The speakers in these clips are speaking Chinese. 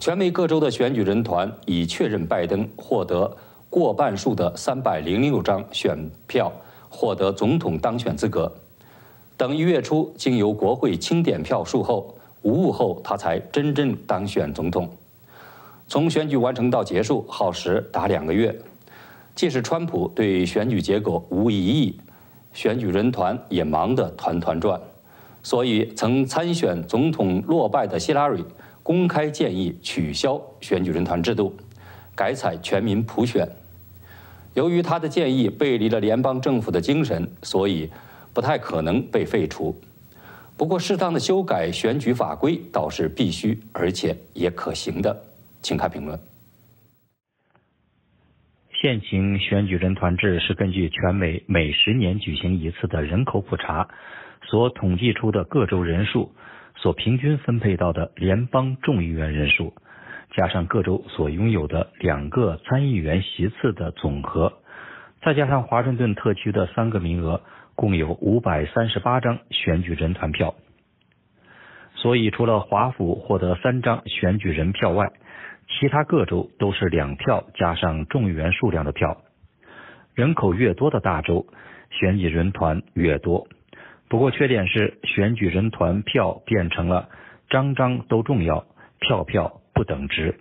全美各州的选举人团已确认拜登获得过半数的三百零六张选票，获得总统当选资格。等一月初经由国会清点票数后，无误后，他才真正当选总统。从选举完成到结束，耗时达两个月。即使川普对选举结果无异议，选举人团也忙得团团转。所以，曾参选总统落败的希拉里。公开建议取消选举人团制度，改采全民普选。由于他的建议背离了联邦政府的精神，所以不太可能被废除。不过，适当的修改选举法规倒是必须而且也可行的。请看评论。现行选举人团制是根据全美每十年举行一次的人口普查所统计出的各州人数。所平均分配到的联邦众议员人数，加上各州所拥有的两个参议员席次的总和，再加上华盛顿特区的三个名额，共有五百三十八张选举人团票。所以，除了华府获得三张选举人票外，其他各州都是两票加上众议员数量的票。人口越多的大州，选举人团越多。不过缺点是，选举人团票变成了张张都重要，票票不等值。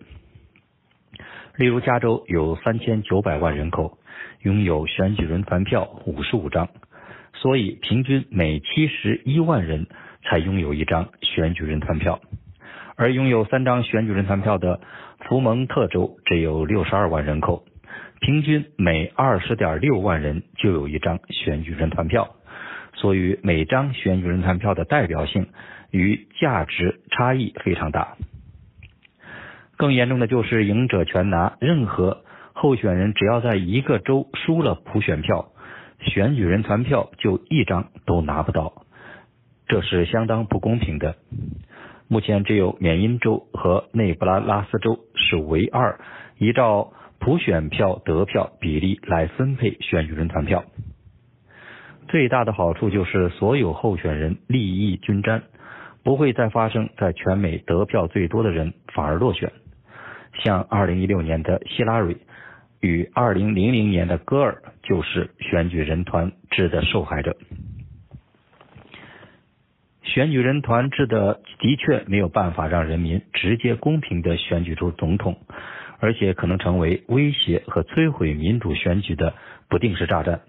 例如，加州有三千九百万人口，拥有选举人团票五十五张，所以平均每七十一万人才拥有一张选举人团票。而拥有三张选举人团票的福蒙特州只有六十二万人口，平均每二十点六万人就有一张选举人团票。所以每张选举人团票的代表性与价值差异非常大。更严重的就是赢者全拿，任何候选人只要在一个州输了普选票，选举人团票就一张都拿不到，这是相当不公平的。目前只有缅因州和内布拉拉斯州是唯二依照普选票得票比例来分配选举人团票。最大的好处就是所有候选人利益均沾，不会再发生在全美得票最多的人反而落选。像2016年的希拉蕊与2000年的戈尔就是选举人团制的受害者。选举人团制的的确没有办法让人民直接公平的选举出总统，而且可能成为威胁和摧毁民主选举的不定时炸弹。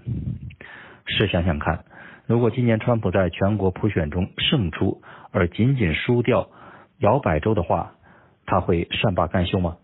试想想看，如果今年川普在全国普选中胜出，而仅仅输掉摇摆州的话，他会善罢甘休吗？